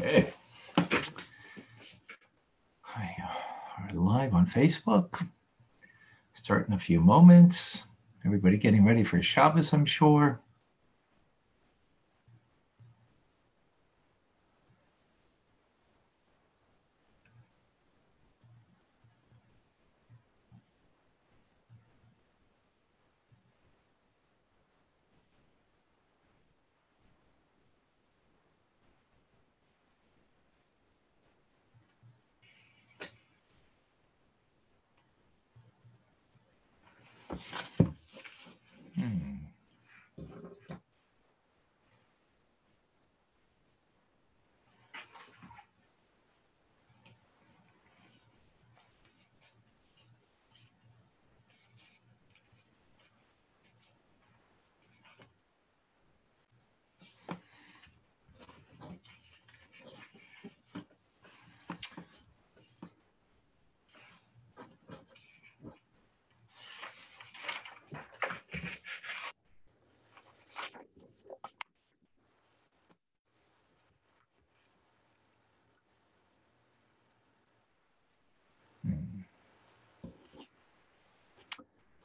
Okay. I uh, are live on Facebook. Start in a few moments. Everybody getting ready for Shabbos, I'm sure. Hmm.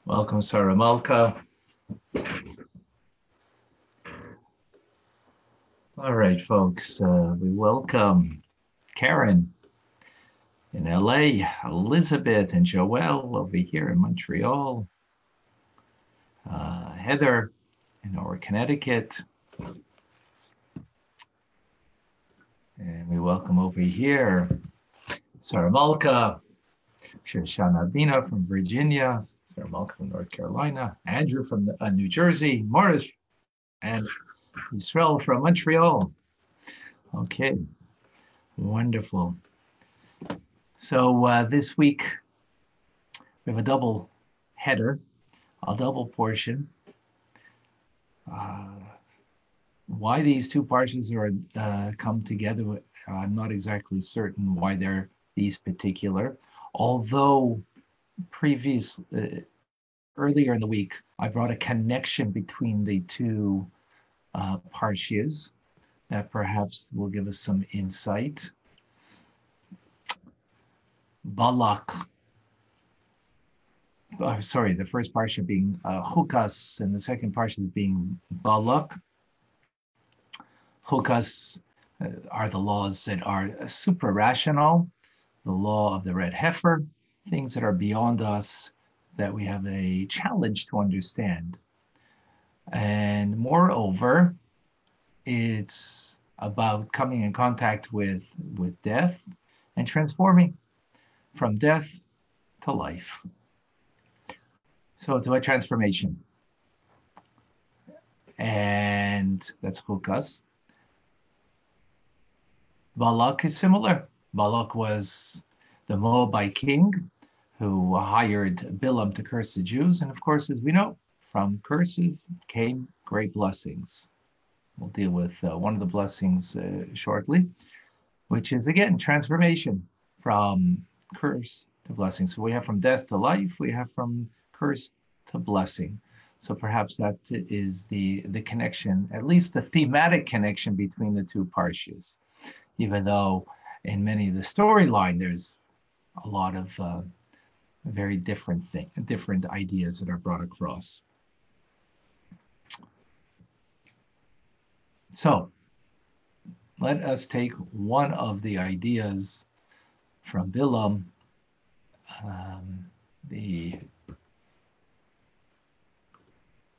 Welcome, Sarah Malka. All right, folks, uh, we welcome Karen in LA, Elizabeth and Joelle over here in Montreal, uh, Heather in our Connecticut. And we welcome over here Sarah Malka, Shoshana Bina from Virginia, Sarah from North Carolina, Andrew from uh, New Jersey, Morris, and Israel from Montreal. Okay, wonderful. So uh, this week we have a double header, a double portion. Uh, why these two portions are uh, come together, I'm not exactly certain why they're these particular. Although previous uh, earlier in the week, I brought a connection between the two uh, parshias that perhaps will give us some insight. Balak, uh, sorry, the first parsha being uh, Chukas and the second parsha is being Balak. Chukas uh, are the laws that are super rational, the law of the red heifer, things that are beyond us that we have a challenge to understand. And moreover, it's about coming in contact with, with death and transforming from death to life. So it's about transformation. And that's Chukas. Balak is similar. Balak was the Moabite king who hired Bilam to curse the Jews. And of course, as we know, from curses came great blessings. We'll deal with uh, one of the blessings uh, shortly, which is again transformation from curse to blessing. So we have from death to life, we have from curse to blessing. So perhaps that is the the connection, at least the thematic connection between the two parshas, even though in many of the storyline there's a lot of uh, very different thing, different ideas that are brought across. So let us take one of the ideas from Bilam, um, the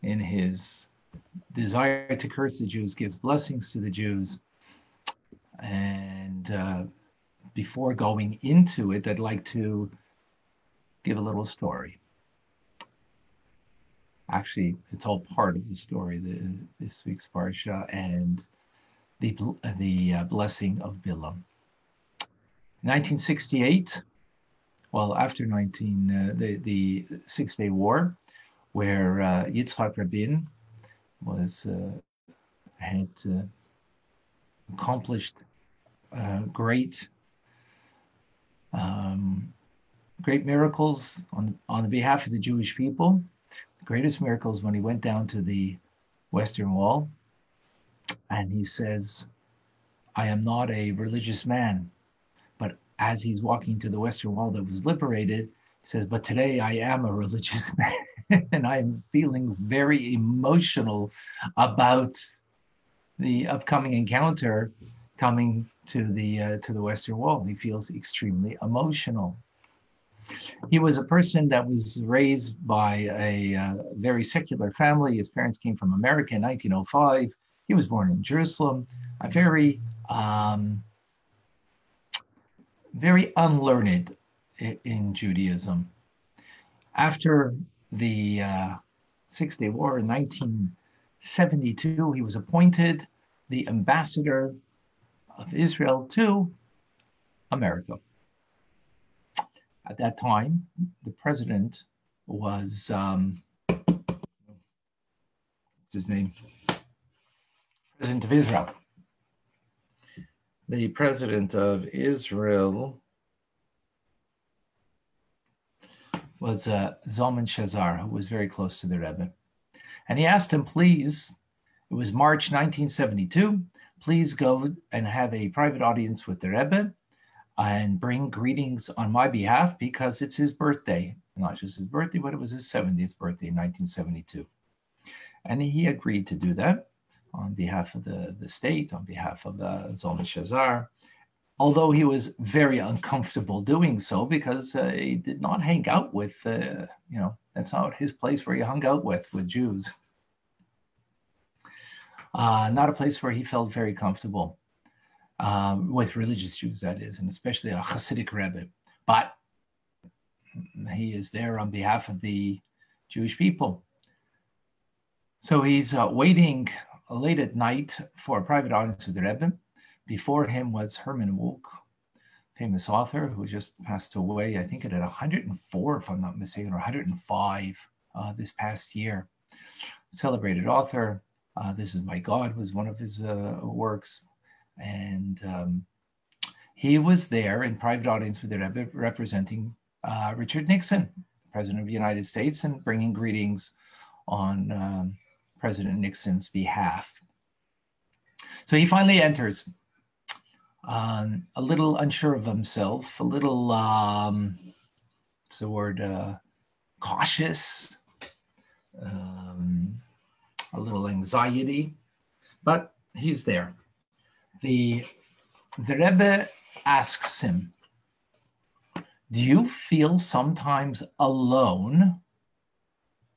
in his desire to curse the Jews, gives blessings to the Jews. And uh, before going into it, I'd like to give a little story. Actually, it's all part of the story, the, this week's Parsha, and the, the uh, blessing of Bilam. 1968, well, after 19, uh, the, the Six Day War, where uh, Yitzhak Rabin was, uh, had uh, accomplished uh, great um, great miracles on, on behalf of the Jewish people. The greatest miracles when he went down to the Western Wall and he says, I am not a religious man, but as he's walking to the Western Wall that was liberated, he says, But today I am a religious man and I'm feeling very emotional about the upcoming encounter coming to the uh, to the Western Wall. He feels extremely emotional. He was a person that was raised by a uh, very secular family. His parents came from America in 1905. He was born in Jerusalem. A very um, very unlearned in Judaism. After the uh, Six Day War in 1972, he was appointed the ambassador of Israel to America. At that time, the president was, um, what's his name? President of Israel the president of Israel was uh, Zalman Shazar, who was very close to the Rebbe. And he asked him, please, it was March 1972, please go and have a private audience with the Rebbe and bring greetings on my behalf because it's his birthday. Not just his birthday, but it was his 70th birthday in 1972. And he agreed to do that on behalf of the, the state, on behalf of uh, Zalman Shazar, although he was very uncomfortable doing so because uh, he did not hang out with, uh, you know, that's not his place where he hung out with, with Jews. Uh, not a place where he felt very comfortable um, with religious Jews, that is, and especially a Hasidic Rebbe. But he is there on behalf of the Jewish people. So he's uh, waiting late at night for a private audience with the Rebbe. Before him was Herman Wouk, famous author who just passed away, I think it at 104, if I'm not mistaken, or 105 uh, this past year. Celebrated author. Uh, this is My God was one of his uh, works. And um, he was there in private audience with the Rebbe representing uh, Richard Nixon, President of the United States, and bringing greetings on um, President Nixon's behalf. So he finally enters, um, a little unsure of himself, a little, um, what's the word, uh, cautious, um, a little anxiety, but he's there. The, the Rebbe asks him, do you feel sometimes alone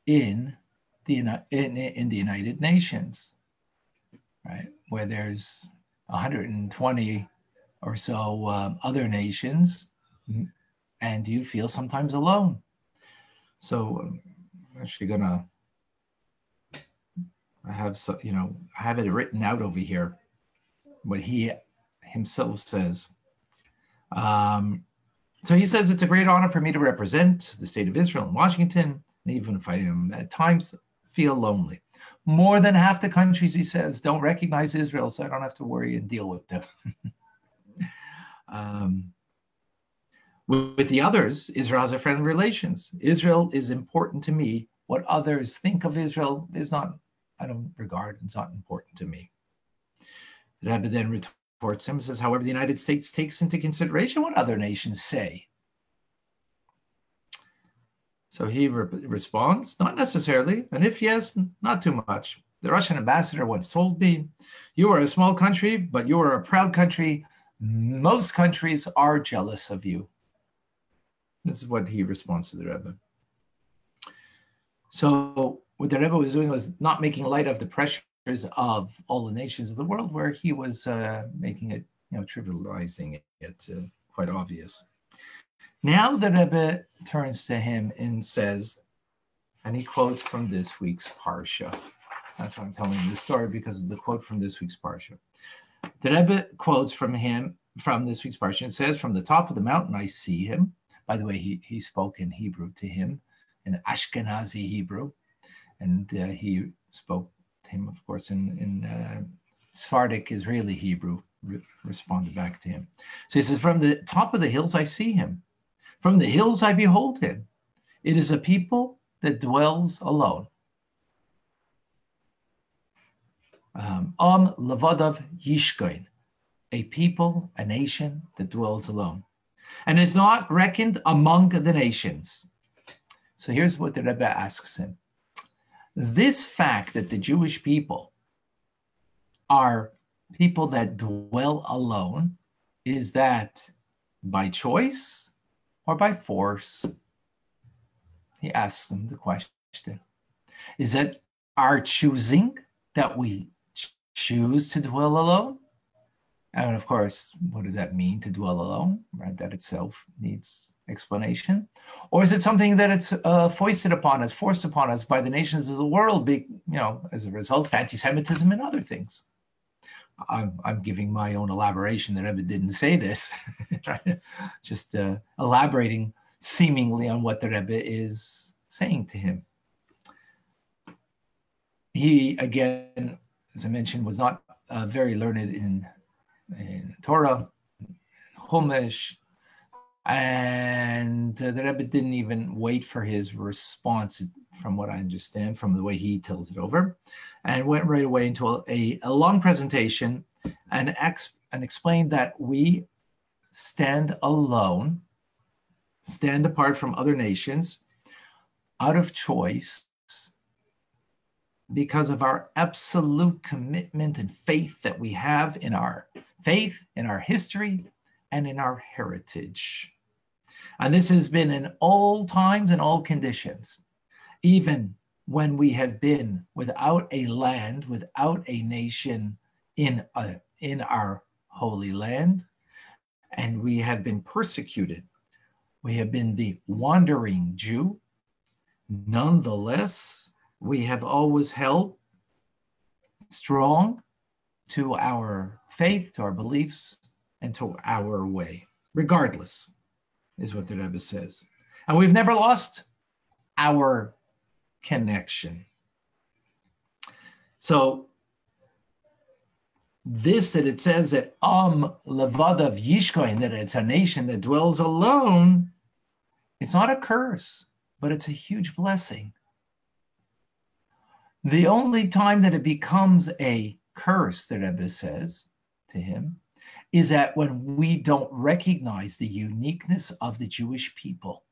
in the in, in the United Nations, right, where there's 120 or so um, other nations, and do you feel sometimes alone. So I'm actually gonna, I have so, you know, I have it written out over here, what he himself says. Um, so he says it's a great honor for me to represent the state of Israel in Washington, and even if I am at times feel lonely. More than half the countries, he says, don't recognize Israel, so I don't have to worry and deal with them. um, with, with the others, Israel has a friendly relations. Israel is important to me. What others think of Israel is not, I don't regard, it's not important to me. The Rebbe then retorts him and says, however, the United States takes into consideration what other nations say so he re- responds, not necessarily. And if yes, not too much. The Russian ambassador once told me, You are a small country, but you are a proud country. Most countries are jealous of you. This is what he responds to the Rebbe. So, what the Rebbe was doing was not making light of the pressures of all the nations of the world, where he was uh, making it, you know, trivializing it, uh, quite obvious. Now the Rebbe turns to him and says, and he quotes from this week's Parsha. That's why I'm telling you this story because of the quote from this week's Parsha. The Rebbe quotes from him from this week's Parsha. and says, From the top of the mountain I see him. By the way, he, he spoke in Hebrew to him, in Ashkenazi Hebrew. And uh, he spoke him, of course, in, in uh, Sephardic Israeli Hebrew, re- responded back to him. So he says, From the top of the hills I see him. From the hills I behold him. It is a people that dwells alone. Um, Am levadav yishkoin, a people, a nation that dwells alone. and is not reckoned among the nations. So here's what the Rebbe asks him. This fact that the Jewish people are people that dwell alone, is that by choice or by force? He asks them the question. Is it our choosing that we choose to dwell alone? And of course, what does that mean to dwell alone? Right, that itself needs explanation. Or is it something that it's uh, foisted upon us, forced upon us by the nations of the world, be, you know, as a result of anti-Semitism and other things? I'm, I'm giving my own elaboration that Rebbe didn't say this, right? just uh, elaborating seemingly on what the Rebbe is saying to him. He, again, as I mentioned, was not uh, very learned in, in Torah, Chumash, and uh, the Rebbe didn't even wait for his response, from what I understand, from the way he tells it over, and went right away into a, a long presentation and, ex, and explained that we stand alone, stand apart from other nations, out of choice because of our absolute commitment and faith that we have in our faith, in our history, and in our heritage. And this has been in all times and all conditions, even when we have been without a land, without a nation in, a, in our holy land, and we have been persecuted. We have been the wandering Jew. Nonetheless, we have always held strong to our faith, to our beliefs, and to our way, regardless, is what the Rebbe says. And we've never lost our connection. So this that it says that um, Am Levadav Yishkoin, that it's a nation that dwells alone, it's not a curse, but it's a huge blessing. The only time that it becomes a curse, the Rebbe says to him, is that when we don't recognize the uniqueness of the Jewish people,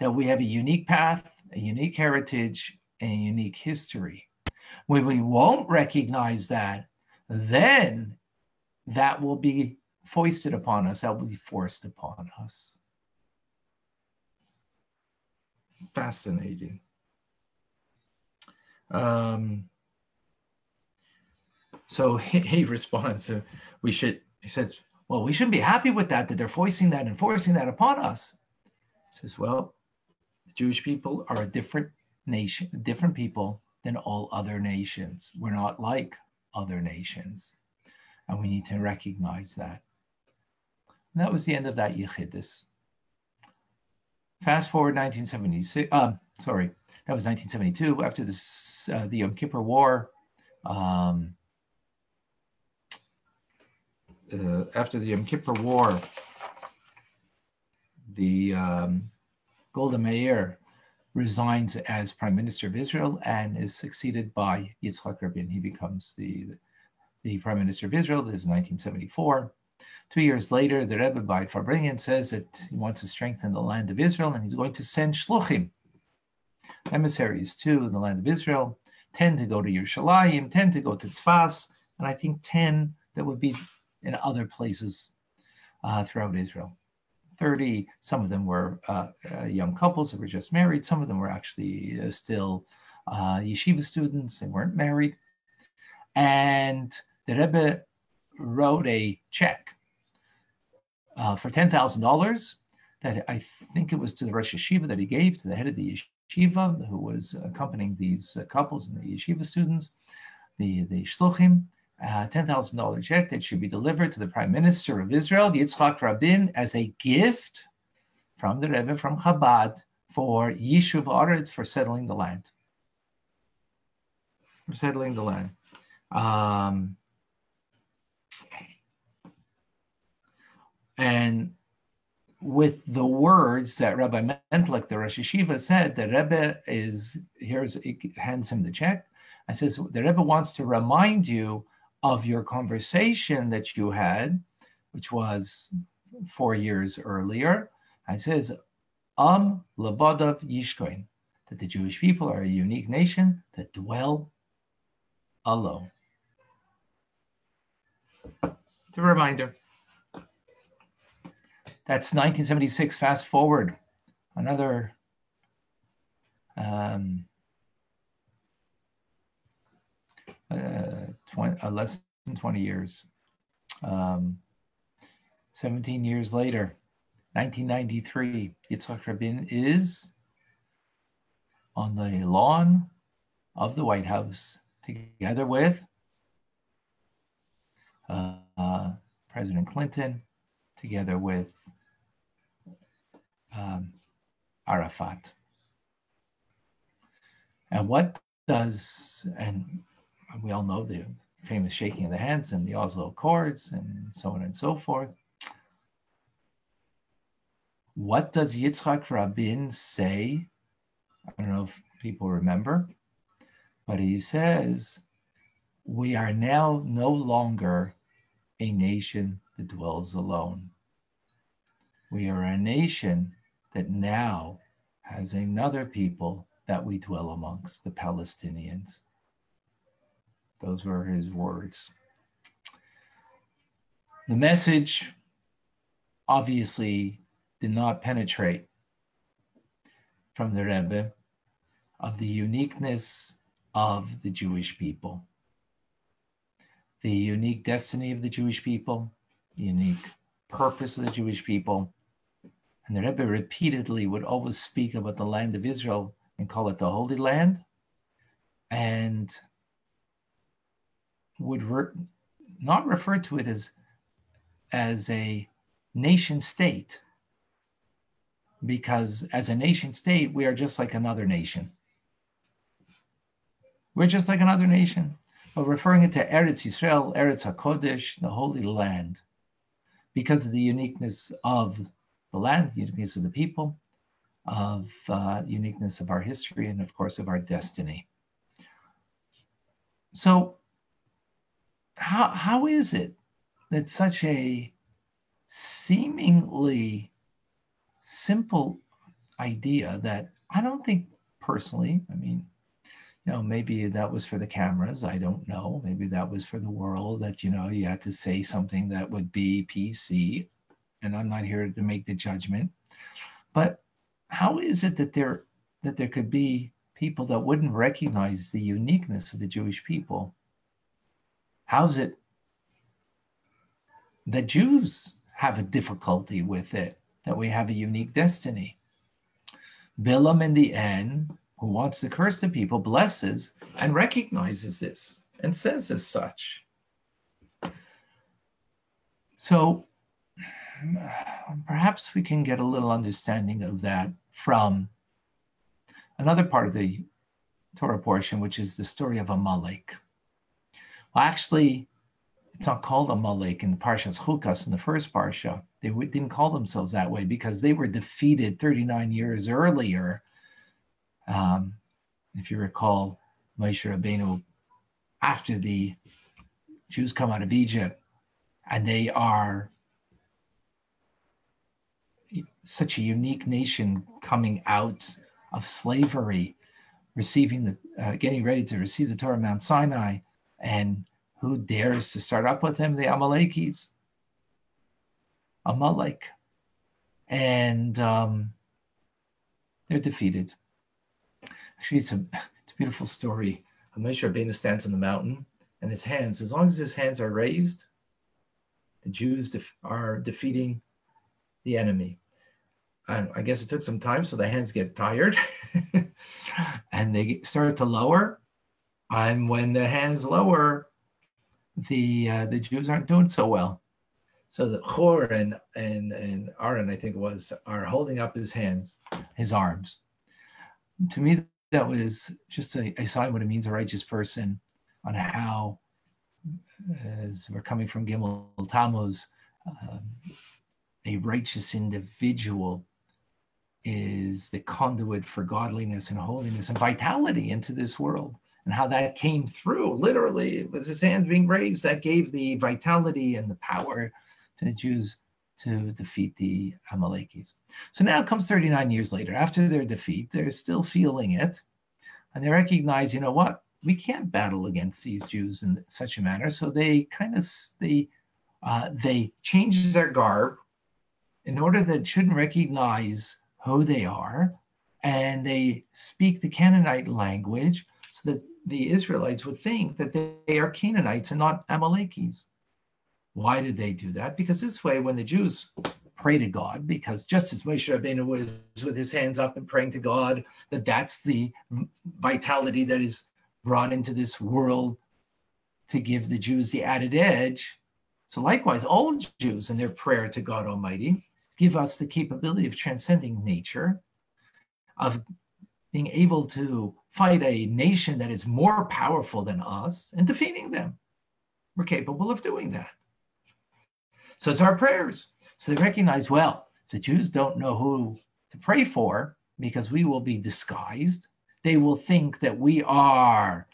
that we have a unique path, a unique heritage, and a unique history. When we won't recognize that, then that will be foisted upon us, that will be forced upon us. Fascinating. Um, so he, he responds, uh, we should, he says, well, we shouldn't be happy with that, that they're forcing that and forcing that upon us. He says, well, the Jewish people are a different nation, different people than all other nations. We're not like other nations. And we need to recognize that. And that was the end of that Yechidus. Fast forward 1976, uh, sorry, that was 1972. After this, uh, the Yom Kippur War, um, uh, after the Yom Kippur War, the um, Golda Meir resigns as Prime Minister of Israel and is succeeded by Yitzhak Rabin. He becomes the, the Prime Minister of Israel. This is 1974. Two years later, the Rebbe by Farbrengen says that he wants to strengthen the land of Israel and he's going to send shluchim, emissaries to the land of Israel, 10 to go to Yerushalayim, 10 to go to Tzfas, and I think 10 that would be in other places uh, throughout Israel. 30. Some of them were uh, uh, young couples that were just married. Some of them were actually uh, still uh, yeshiva students. They weren't married. And the Rebbe wrote a check uh, for $10,000 that I think it was to the Rosh Yeshiva that he gave to the head of the yeshiva who was accompanying these uh, couples and the yeshiva students, the, the shluchim uh, $10,000 check that should be delivered to the Prime Minister of Israel, Yitzhak Rabin, as a gift from the Rebbe from Chabad for Yishuv Aretz for settling the land. For settling the land. Um, and with the words that Rabbi Mentlik, the Rosh Yeshiva, said, the Rebbe is, here's, hands him the check. I says, the Rebbe wants to remind you of your conversation that you had, which was four years earlier. It says, Am Labadav Yishkoin, that the Jewish people are a unique nation that dwell alone. It's a reminder. That's 1976. Fast forward another um, uh, 20, uh, less than 20 years. Um, 17 years later, 1993, Yitzhak Rabin is on the lawn of the White House together with uh, President Clinton, together with um, Arafat. And what does, and we all know the famous shaking of the hands and the Oslo Accords and so on and so forth. What does Yitzhak Rabin say? I don't know if people remember, but he says, We are now no longer a nation that dwells alone. We are a nation that now has another people that we dwell amongst, the Palestinians. Those were his words. The message obviously did not penetrate from the Rebbe of the uniqueness of the Jewish people, the unique destiny of the Jewish people, the unique purpose of the Jewish people. And the Rebbe repeatedly would always speak about the land of Israel and call it the Holy Land. And would re- not refer to it as as a nation state because as a nation state we are just like another nation we're just like another nation but referring it to Eretz Yisrael, Eretz HaKodesh, the Holy Land, because of the uniqueness of the land, the uniqueness of the people, of uh, uniqueness of our history, and of course of our destiny. So how, how is it that such a seemingly simple idea that I don't think personally, I mean, you know, maybe that was for the cameras. I don't know. Maybe that was for the world that, you know, you had to say something that would be PC. And I'm not here to make the judgment. But how is it that there that there could be people that wouldn't recognize the uniqueness of the Jewish people How's it that Jews have a difficulty with it, that we have a unique destiny? Bilam in the end, who wants to curse the people, blesses and recognizes this and says as such. So perhaps we can get a little understanding of that from another part of the Torah portion, which is the story of Amalek. Well, actually, it's not called Amalek in the Parshas Chukas in the first Parsha. They didn't call themselves that way because they were defeated 39 years earlier. Um, if you recall, Moshe Rabbeinu, after the Jews come out of Egypt, and they are such a unique nation coming out of slavery, receiving the, uh, getting ready to receive the Torah Mount Sinai, and who dares to start up with him? The Amalekites, Amalek. And um, they're defeated. Actually, it's a, it's a beautiful story. Moshe Rabbeinu stands on the mountain, and his hands, as long as his hands are raised, the Jews def- are defeating the enemy. I guess it took some time, so the hands get tired, and they start to lower, and when the hands lower, the uh, the Jews aren't doing so well. So the Hur and and and Aaron, I think it was, are holding up his hands, his arms. To me, that was just a, a sign what it means a righteous person, on how, as we're coming from Gimel Tammuz, um, a righteous individual is the conduit for godliness and holiness and vitality into this world and how that came through. Literally, it was his hands being raised that gave the vitality and the power to the Jews to defeat the Amalekis. So now comes 39 years later. After their defeat, they're still feeling it. And they recognize, you know what? We can't battle against these Jews in such a manner. So they kind of they uh, they change their garb in order that shouldn't recognize who they are, and they speak the Canaanite language so that the Israelites would think that they are Canaanites and not Amalekis. Why did they do that? Because this way, when the Jews pray to God, because just as Moshe Rabbeinu was with his hands up and praying to God, that that's the vitality that is brought into this world to give the Jews the added edge. So likewise, all Jews in their prayer to God Almighty give us the capability of transcending nature, of being able to fight a nation that is more powerful than us and defeating them. We're capable of doing that. So it's our prayers. So they recognize, well, if the Jews don't know who to pray for because we will be disguised, they will think that we are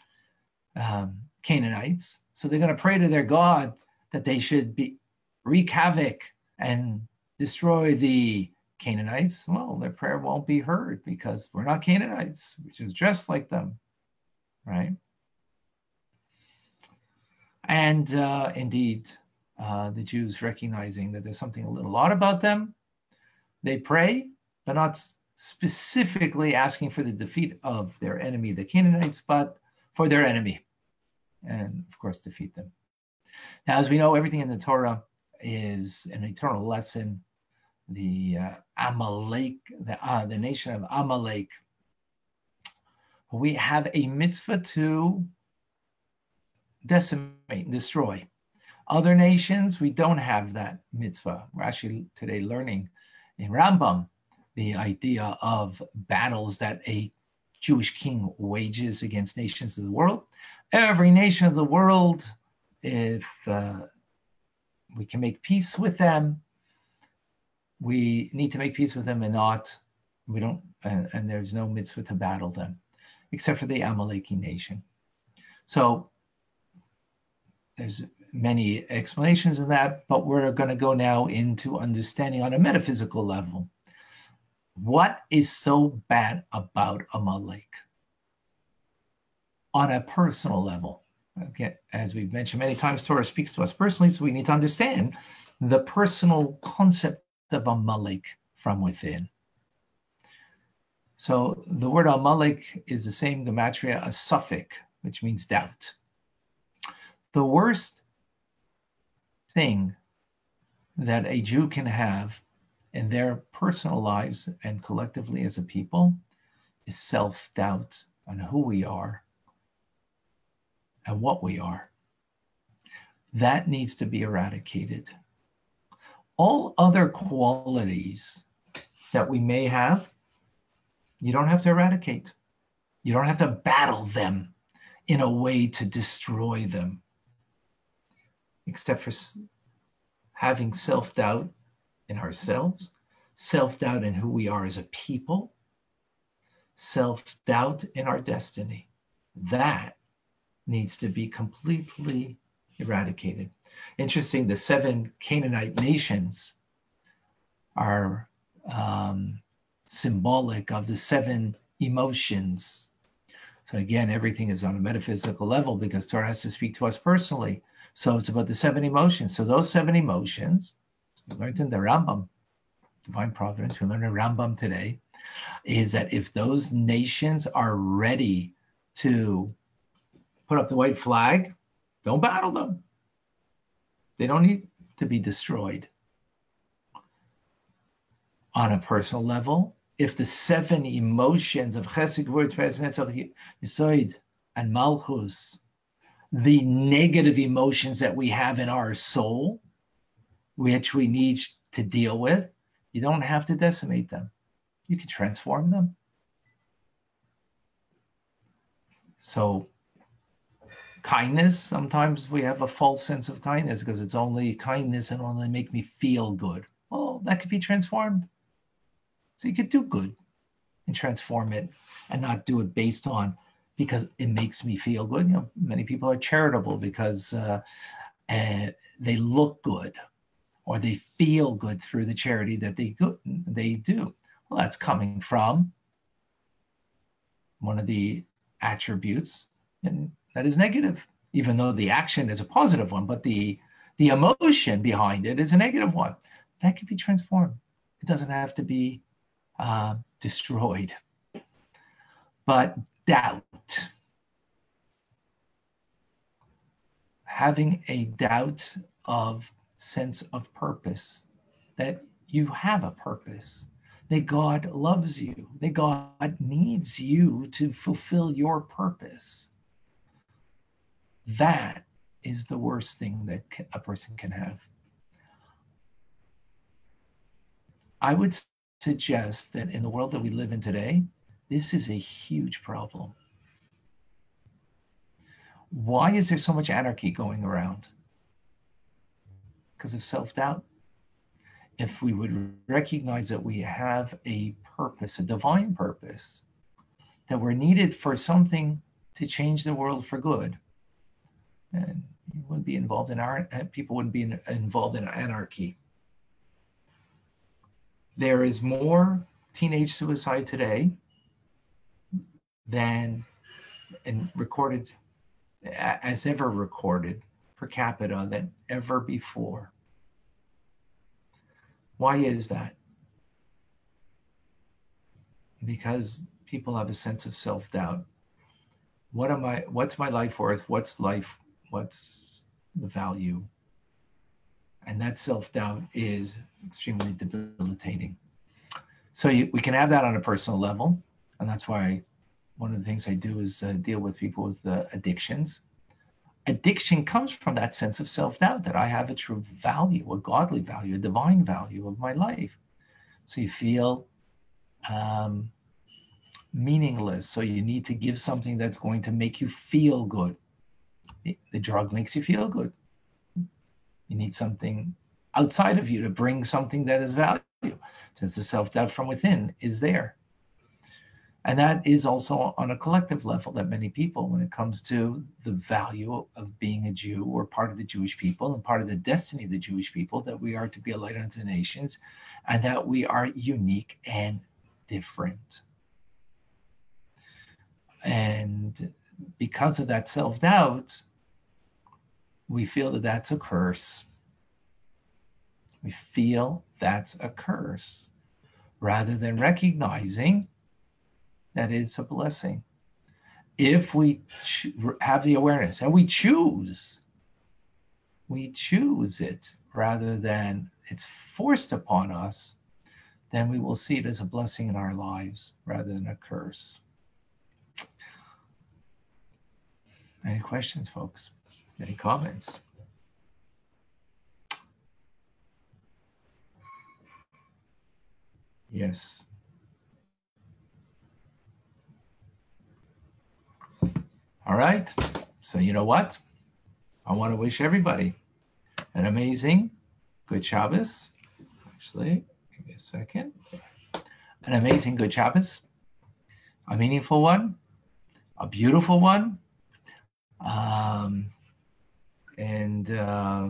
um, Canaanites. So they're going to pray to their God that they should be wreak havoc and destroy the Canaanites. Well, their prayer won't be heard because we're not Canaanites, which is just like them, right? And uh, indeed, uh, the Jews recognizing that there's something a little odd about them. They pray, but not specifically asking for the defeat of their enemy, the Canaanites, but for their enemy, and of course, defeat them. Now, as we know, everything in the Torah is an eternal lesson. The uh, Amalek, the, uh, the nation of Amalek, we have a mitzvah to decimate and destroy. Other nations, we don't have that mitzvah. We're actually today learning in Rambam the idea of battles that a Jewish king wages against nations of the world. Every nation of the world, if uh, we can make peace with them, we need to make peace with them and not, we don't, and, and there's no mitzvah to battle them, except for the Amaleki nation. So there's many explanations of that, but we're going to go now into understanding on a metaphysical level. What is so bad about Amalek? On a personal level, okay, as we've mentioned many times, Torah speaks to us personally, so we need to understand the personal concept of Amalek from within. So the word Amalek is the same gematria as safek, which means doubt. The worst thing that a Jew can have in their personal lives and collectively as a people is self doubt on who we are and what we are. That needs to be eradicated. All other qualities that we may have, you don't have to eradicate. You don't have to battle them in a way to destroy them except for having self doubt in ourselves, self doubt in who we are as a people, self doubt in our destiny. That needs to be completely eradicated. Interesting, the seven Canaanite nations are um, symbolic of the seven emotions. So, again, everything is on a metaphysical level because Torah has to speak to us personally. So it's about the seven emotions. So those seven emotions, we learned in the Rambam, Divine Providence, we learned in Rambam today, is that if those nations are ready to put up the white flag, don't battle them. They don't need to be destroyed. On a personal level, if the seven emotions of Chesed, Word, Yisoid, and Malchus the negative emotions that we have in our soul, which we need to deal with, you don't have to decimate them. You can transform them. So, kindness, sometimes we have a false sense of kindness because it's only kindness and only make me feel good. Well, that could be transformed. So, you could do good and transform it and not do it based on because it makes me feel good. You know, many people are charitable because uh, uh, they look good or they feel good through the charity that they go, they do. Well, that's coming from one of the attributes and that is negative, even though the action is a positive one, but the the emotion behind it is a negative one. That can be transformed. It doesn't have to be uh, destroyed. But doubt, having a doubt of sense of purpose, that you have a purpose, that God loves you, that God needs you to fulfill your purpose. That is the worst thing that a person can have. I would suggest that in the world that we live in today, this is a huge problem. Why is there so much anarchy going around? Because of self doubt. If we would recognize that we have a purpose, a divine purpose, that we're needed for something to change the world for good, and you wouldn't be involved in our uh, people wouldn't be in, involved in anarchy. There is more teenage suicide today than and recorded as ever recorded per capita than ever before. Why is that? Because people have a sense of self-doubt. What am I what's my life worth? What's life what's the value? And that self-doubt is extremely debilitating. So you, we can have that on a personal level, and that's why one of the things I do is uh, deal with people with uh, addictions. Addiction comes from that sense of self doubt that I have a true value, a godly value, a divine value of my life. So you feel um, meaningless. So you need to give something that's going to make you feel good. The drug makes you feel good. You need something outside of you to bring something that is value, since the self doubt from within is there. And that is also on a collective level that many people, when it comes to the value of being a Jew or part of the Jewish people and part of the destiny of the Jewish people, that we are to be a light unto the nations and that we are unique and different. And because of that self doubt, we feel that that's a curse. We feel that's a curse rather than recognizing that it's a blessing. If we ch- have the awareness and we choose, we choose it rather than it's forced upon us, then we will see it as a blessing in our lives rather than a curse. Any questions, folks? Any comments? Yes. All right. So, you know what? I want to wish everybody an amazing good Shabbos. Actually, give me a second. An amazing good Shabbos, a meaningful one, a beautiful one. Um, and uh,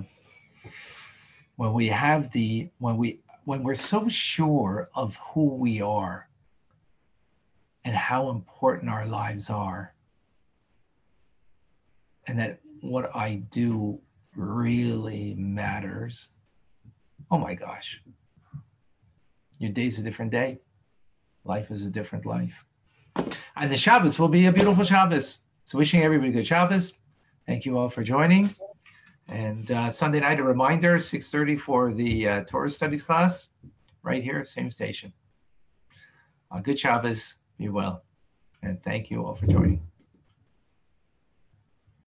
when we have the, when we, when we're so sure of who we are and how important our lives are, and that what I do really matters, oh my gosh, your day's a different day. Life is a different life. And the Shabbos will be a beautiful Shabbos. So wishing everybody good Shabbos. Thank you all for joining. And uh, Sunday night, a reminder, 6.30 for the uh, Torah studies class, right here, same station. Uh, good Shabbos, be well. And thank you all for joining.